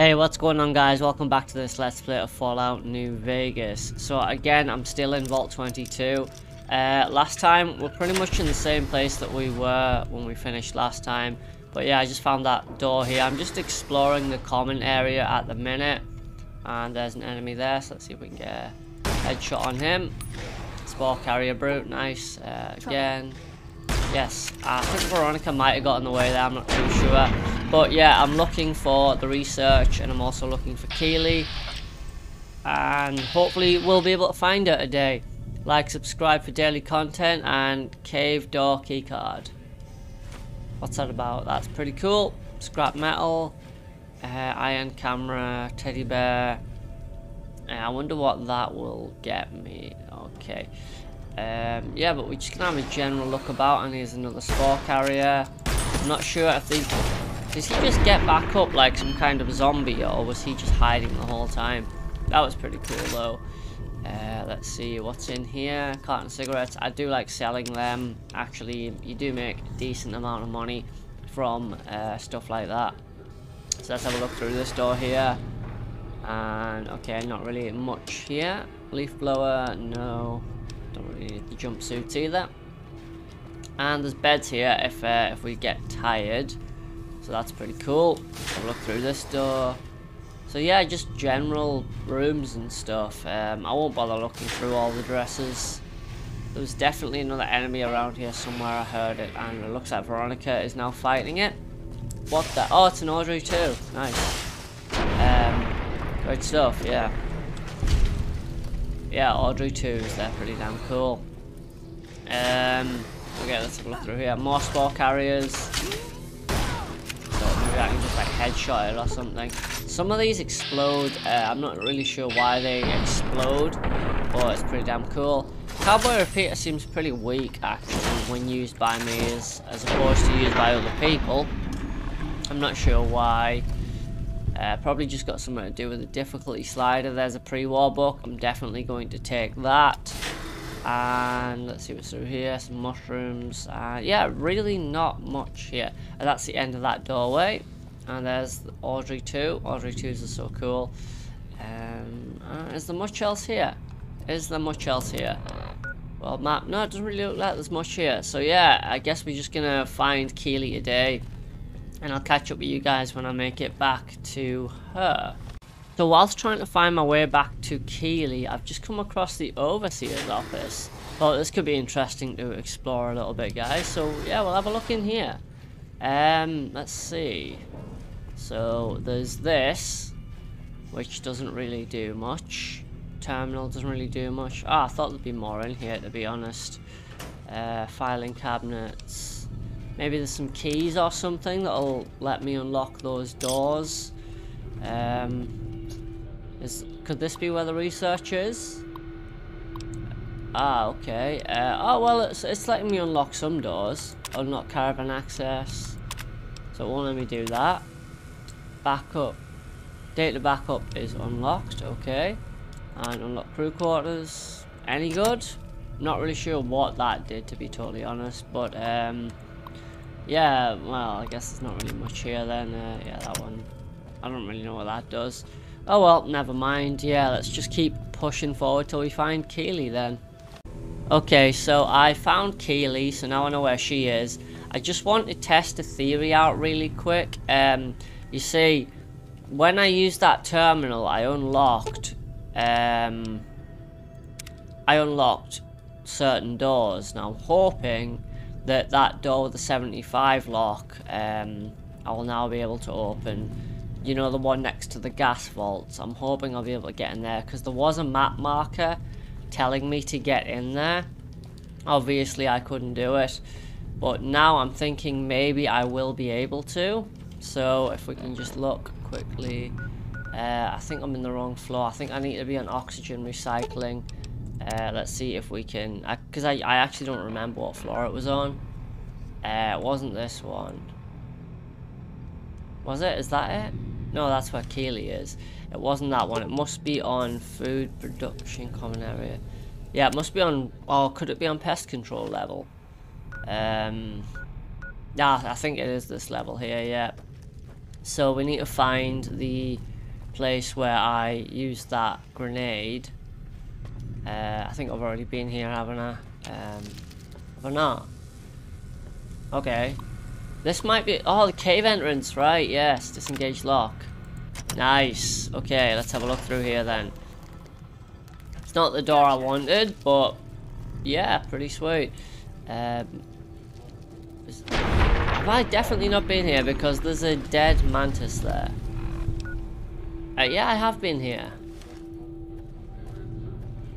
Hey, what's going on guys? Welcome back to this Let's Play of Fallout New Vegas. So again, I'm still in Vault 22. Uh, last time, we're pretty much in the same place that we were when we finished last time. But yeah, I just found that door here. I'm just exploring the common area at the minute. And there's an enemy there, so let's see if we can get a headshot on him. Spore carrier brute, nice. Uh, again. Yes, I think Veronica might have got in the way there, I'm not too sure. But yeah, I'm looking for the research and I'm also looking for Keely. And hopefully we'll be able to find her today. Like, subscribe for daily content and cave door keycard. What's that about? That's pretty cool. Scrap metal, uh, iron camera, teddy bear. Uh, I wonder what that will get me. Okay. Um, yeah, but we're just to have a general look about, and here's another spore carrier. I'm not sure if these... Does he just get back up like some kind of zombie, or was he just hiding the whole time? That was pretty cool, though. Uh, let's see what's in here. Carton cigarettes. I do like selling them. Actually, you do make a decent amount of money from uh, stuff like that. So let's have a look through this door here. And, okay, not really much here. Leaf blower, no. Don't really need the jumpsuit either. And there's beds here if uh, if we get tired. So that's pretty cool. Look through this door. So yeah, just general rooms and stuff. Um, I won't bother looking through all the dresses. There was definitely another enemy around here somewhere, I heard it. And it looks like Veronica is now fighting it. What the? Oh, it's an Audrey 2. Nice. Um, great stuff, yeah. Yeah, Audrey 2s, they're pretty damn cool. Um, okay, let's have a look through here. More spore carriers. Can just like headshot it or something. Some of these explode. Uh, I'm not really sure why they explode, but it's pretty damn cool. Cowboy Repeater seems pretty weak actually when used by me as, as opposed to used by other people. I'm not sure why. Uh, probably just got something to do with the difficulty slider. There's a pre-war book. I'm definitely going to take that. And let's see what's through here. Some mushrooms. Uh, yeah, really not much here. And that's the end of that doorway. And there's Audrey 2. Audrey 2s are so cool. Um, uh, is there much else here? Is there much else here? Well, map. No, it doesn't really look like there's much here. So yeah, I guess we're just gonna find Keely today and I'll catch up with you guys when I make it back to her. So whilst trying to find my way back to Keely, I've just come across the Overseer's office. Well, this could be interesting to explore a little bit, guys. So yeah, we'll have a look in here. Um, let's see. So there's this, which doesn't really do much. Terminal doesn't really do much. Ah, I thought there'd be more in here, to be honest. Uh, filing cabinets. Maybe there's some keys or something that'll let me unlock those doors. Um, is could this be where the research is? Ah, okay. Uh, oh well, it's it's letting me unlock some doors. Unlock caravan access. So it won't let me do that. Backup. Data backup is unlocked. Okay. And unlock crew quarters. Any good? Not really sure what that did, to be totally honest. But um. Yeah, well, I guess there's not really much here then. Uh, yeah, that one. I don't really know what that does. Oh well, never mind. Yeah, let's just keep pushing forward till we find Keely then. Okay, so I found Keely, so now I know where she is. I just want to test a theory out really quick. Um, you see, when I used that terminal, I unlocked, um, I unlocked certain doors. Now I'm hoping that that door with the 75 lock um, I will now be able to open you know the one next to the gas vaults I'm hoping I'll be able to get in there because there was a map marker telling me to get in there obviously I couldn't do it but now I'm thinking maybe I will be able to so if we can just look quickly uh, I think I'm in the wrong floor I think I need to be on oxygen recycling uh, let's see if we can, because I, I, I, actually don't remember what floor it was on. Uh, it wasn't this one. Was it? Is that it? No, that's where Keely is. It wasn't that one. It must be on food production common area. Yeah, it must be on, or could it be on pest control level? Um, yeah, I think it is this level here, yeah. So we need to find the place where I used that grenade. Uh, I think I've already been here, haven't I? Um, have I not? Okay. This might be... Oh, the cave entrance, right. Yes, disengage lock. Nice. Okay, let's have a look through here then. It's not the door I wanted, but yeah, pretty sweet. Um, have I definitely not been here because there's a dead mantis there? Uh, yeah, I have been here.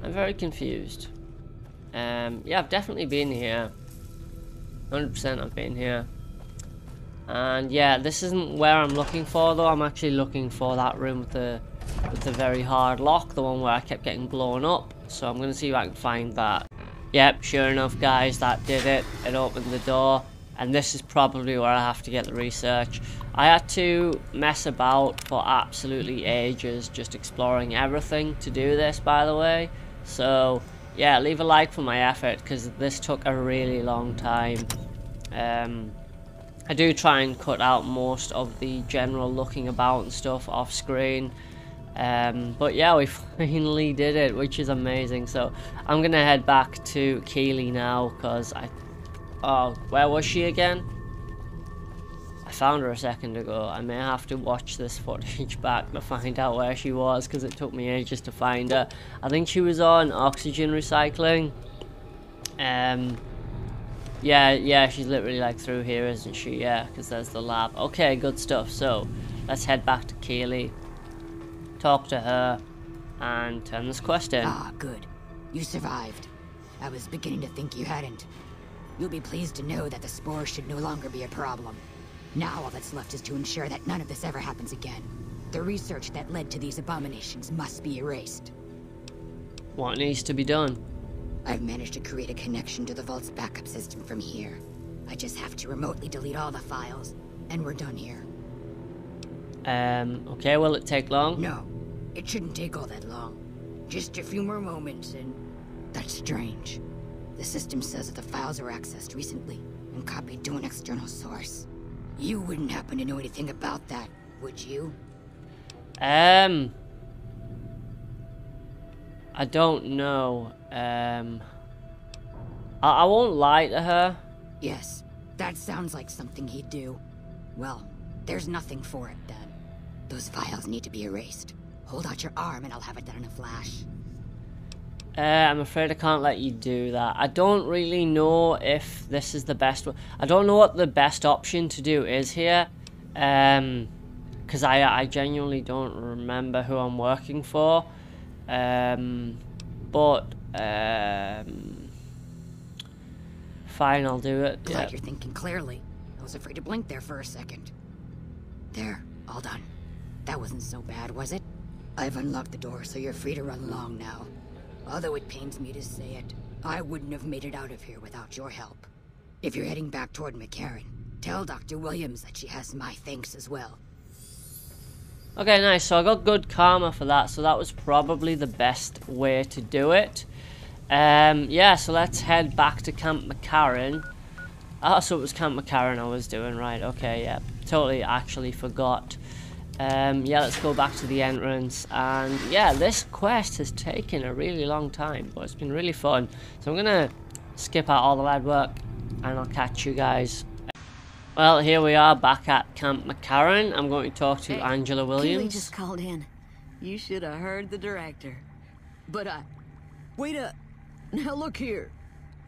I'm very confused. Um, yeah, I've definitely been here. 100% I've been here. And yeah, this isn't where I'm looking for though. I'm actually looking for that room with the with the very hard lock, the one where I kept getting blown up. So I'm gonna see if I can find that. Yep, sure enough guys, that did it. It opened the door. And this is probably where I have to get the research. I had to mess about for absolutely ages just exploring everything to do this by the way. So yeah, leave a like for my effort because this took a really long time. Um, I do try and cut out most of the general looking about and stuff off screen. Um, but yeah, we finally did it, which is amazing. So I'm going to head back to Keely now because I... Oh, where was she again? I found her a second ago. I may have to watch this footage back to find out where she was because it took me ages to find her. I think she was on oxygen recycling. Um, yeah, yeah, she's literally like through here, isn't she? Yeah, because there's the lab. Okay, good stuff. So, let's head back to Keely, talk to her, and turn this quest in. Ah, good. You survived. I was beginning to think you hadn't. You'll be pleased to know that the spore should no longer be a problem. Now all that's left is to ensure that none of this ever happens again. The research that led to these abominations must be erased. What needs to be done? I've managed to create a connection to the Vault's backup system from here. I just have to remotely delete all the files, and we're done here. Um, okay, will it take long? No, it shouldn't take all that long. Just a few more moments, and that's strange. The system says that the files were accessed recently and copied to an external source. You wouldn't happen to know anything about that, would you? Um, I don't know. Um, I, I won't lie to her. Yes, that sounds like something he'd do. Well, there's nothing for it then. Those files need to be erased. Hold out your arm and I'll have it done in a flash. Uh, I'm afraid I can't let you do that. I don't really know if this is the best one. I don't know what the best option to do is here. Um, because I, I genuinely don't remember who I'm working for. Um, but, um, fine, I'll do it. Glad you're thinking clearly. I was afraid to blink there for a second. There, all done. That wasn't so bad, was it? I've unlocked the door, so you're free to run along now. Although it pains me to say it, I wouldn't have made it out of here without your help. If you're heading back toward McCarran, tell Dr. Williams that she has my thanks as well. Okay, nice. So I got good karma for that, so that was probably the best way to do it. Um, yeah, so let's head back to Camp McCarran. Oh, so it was Camp McCarran I was doing, right, okay, yeah. Totally actually forgot. Um, yeah, let's go back to the entrance. And yeah, this quest has taken a really long time, but it's been really fun. So I'm going to skip out all the lead work, and I'll catch you guys. Well, here we are back at Camp McCarran. I'm going to talk to hey, Angela Williams. Keely just called in. You should have heard the director. But I... Wait up. Now look here.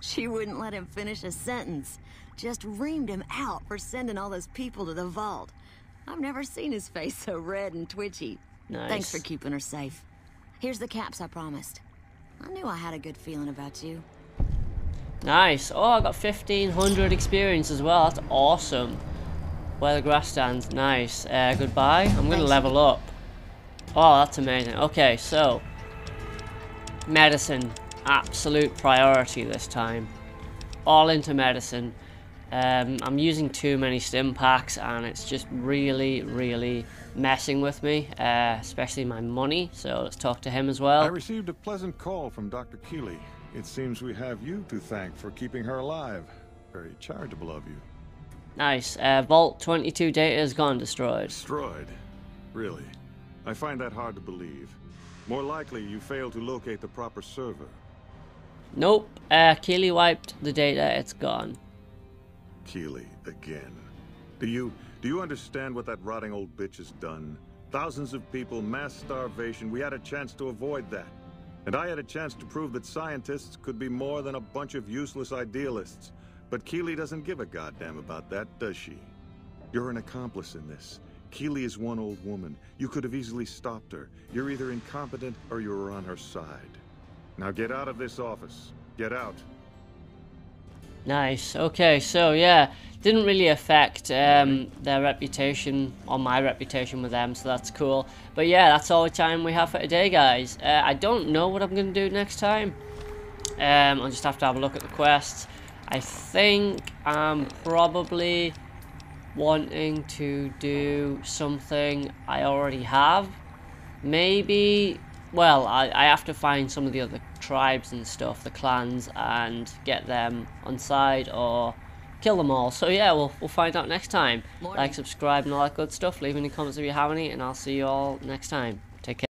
She wouldn't let him finish a sentence. Just reamed him out for sending all those people to the vault. I've never seen his face so red and twitchy. Nice. Thanks for keeping her safe. Here's the caps I promised. I knew I had a good feeling about you. Nice. Oh, I got 1500 experience as well. That's awesome. Where the grass stands. Nice. Uh, goodbye. I'm going to level up. Oh, that's amazing. Okay, so. Medicine. Absolute priority this time. All into medicine. Um, I'm using too many stim packs and it's just really, really messing with me, uh, especially my money. So let's talk to him as well. I received a pleasant call from Dr. Keely. It seems we have you to thank for keeping her alive. Very charitable of you. Nice. Uh, Vault 22 data is gone destroyed. Destroyed? Really? I find that hard to believe. More likely, you failed to locate the proper server. Nope. Uh, Keely wiped the data. It's gone. Keely, again. Do you... do you understand what that rotting old bitch has done? Thousands of people, mass starvation, we had a chance to avoid that. And I had a chance to prove that scientists could be more than a bunch of useless idealists. But Keely doesn't give a goddamn about that, does she? You're an accomplice in this. Keely is one old woman. You could have easily stopped her. You're either incompetent or you're on her side. Now get out of this office. Get out. Nice. Okay, so yeah, didn't really affect um, their reputation or my reputation with them, so that's cool. But yeah, that's all the time we have for today, guys. Uh, I don't know what I'm going to do next time. Um, I'll just have to have a look at the quests. I think I'm probably wanting to do something I already have. Maybe, well, I, I have to find some of the other tribes and stuff, the clans, and get them on side or kill them all. So yeah, we'll, we'll find out next time. Morning. Like, subscribe, and all that good stuff. Leave any comments if you have any, and I'll see you all next time. Take care.